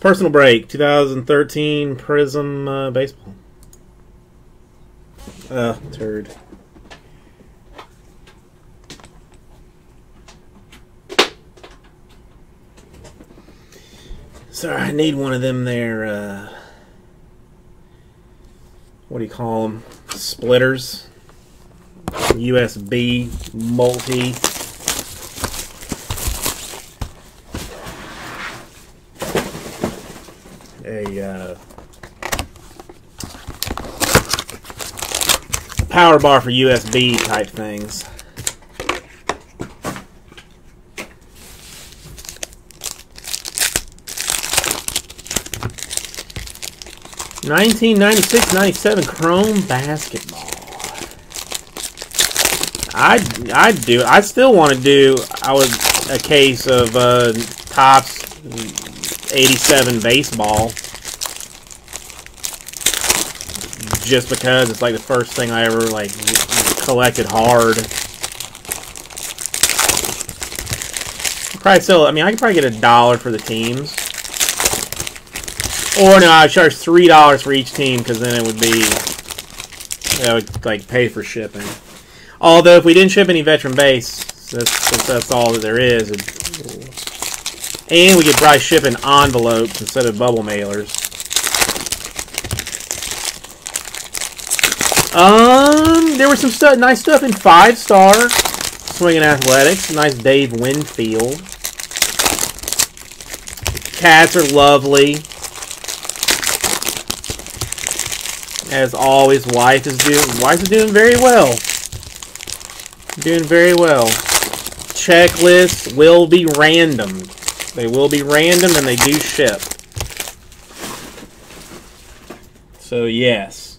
Personal break, 2013 Prizm uh, baseball. Uh, turd. Sorry, I need one of them there. Uh, what do you call them? Splitters. USB multi. A uh, power bar for USB type things. Nineteen ninety six, ninety seven Chrome basketball. I I do. I still want to do. I was a case of uh, Topps '87 baseball, just because it's like the first thing I ever like collected hard. Probably still. I mean, I could probably get a dollar for the teams. Or no, I charge three dollars for each team because then it would be that would like pay for shipping. Although if we didn't ship any veteran base, that's that's, all that there is. And we could probably ship in envelopes instead of bubble mailers. Um, there was some stuff, nice stuff in five star swinging athletics. Nice Dave Winfield. Cats are lovely. As always, wife is doing wife is doing very well. Doing very well. Checklists will be random. They will be random and they do ship. So yes.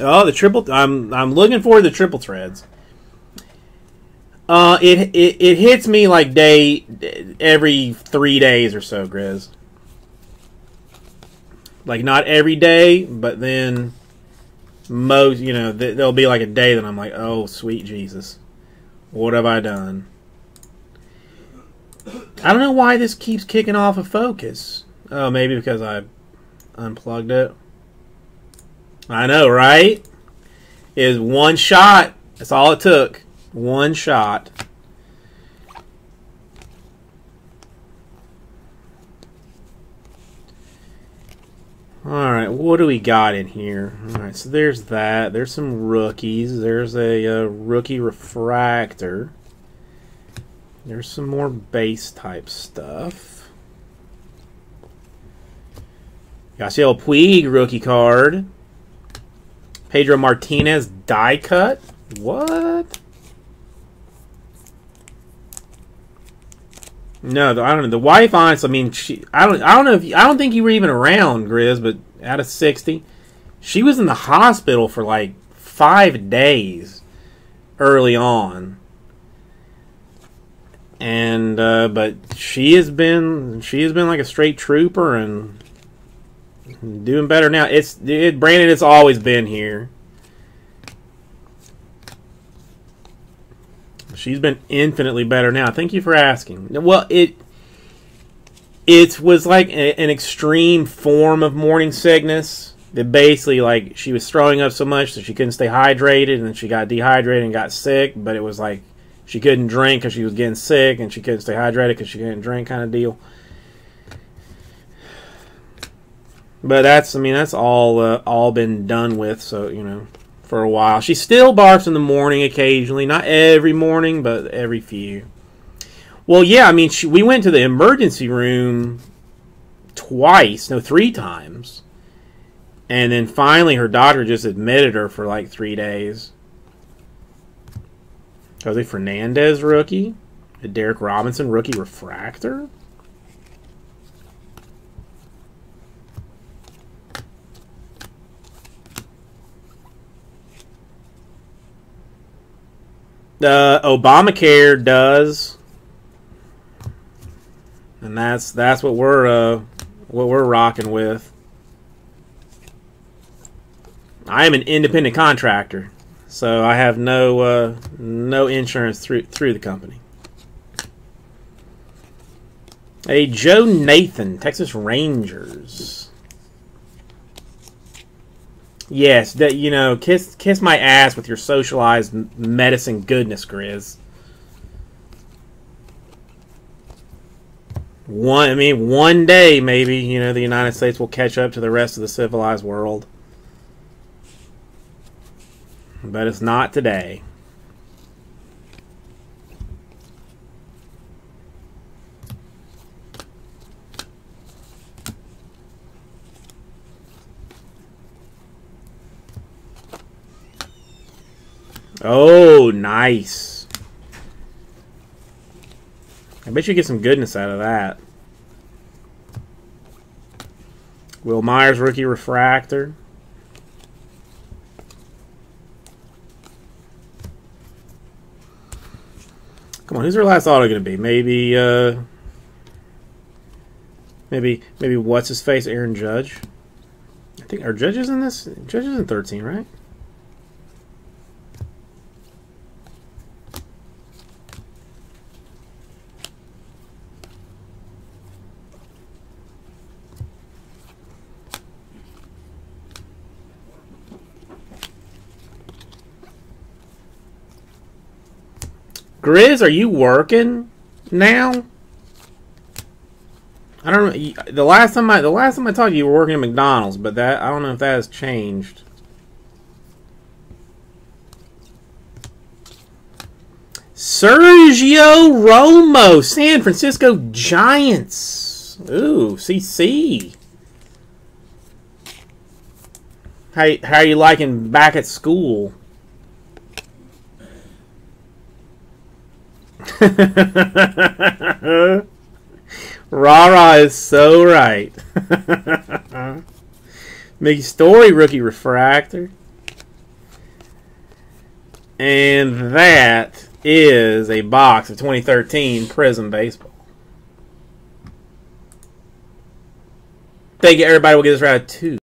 Oh, the triple. I'm I'm looking for the triple threads. Uh, it, it it hits me like day every three days or so, Grizz. Like not every day, but then most, you know, th- there'll be like a day that I'm like, oh sweet Jesus, what have I done? I don't know why this keeps kicking off of focus. Oh, maybe because I unplugged it. I know, right? Is one shot. That's all it took. One shot. Alright, what do we got in here? Alright, so there's that. There's some rookies. There's a uh, rookie refractor. There's some more base type stuff. Yasiel Puig rookie card. Pedro Martinez die cut. What? No, the, I don't know. The wife, honestly, I mean, she. I don't. I don't know if I don't think you were even around, Grizz. But out of sixty, she was in the hospital for like five days early on, and uh, but she has been she has been like a straight trooper and doing better now. It's it, Brandon. It's always been here. She's been infinitely better now. Thank you for asking. Well, it it was like a, an extreme form of morning sickness. That basically, like, she was throwing up so much that she couldn't stay hydrated, and she got dehydrated and got sick. But it was like she couldn't drink because she was getting sick, and she couldn't stay hydrated because she couldn't drink, kind of deal. But that's, I mean, that's all uh, all been done with. So you know, for a while. She still barfs in the morning occasionally, not every morning, but every few. Well, yeah, I mean, she, we went to the emergency room twice, no, three times. And then finally, her doctor just admitted her for like three days. Jose Fernandez rookie, a Derrick Robinson rookie refractor. Uh, Obamacare does, and that's that's what we're uh, what we're rocking with. I am an independent contractor, so I have no uh, no insurance through through the company. A Joe Nathan, Texas Rangers. Yes, that you know, kiss kiss my ass with your socialized medicine goodness, Grizz. One, I mean, one day maybe you know the United States will catch up to the rest of the civilized world, but it's not today. Oh, nice. I bet you get some goodness out of that. Wil Myers rookie refractor. Come on, who's their last auto going to be? Maybe, uh, maybe, maybe what's his face? Aaron Judge. I think are judges in this? Judges in thirteen, right? Grizz, are you working now? I don't know. The last time I the last time I talked to you, you were working at McDonald's, but that I don't know if that has changed. Sergio Romo, San Francisco Giants. Ooh, CC. How how are you liking back at school? Rara is so right. Mickey Storey rookie refractor. And that is a box of 2013 Prizm Baseball. Thank you, everybody. We'll get this right two.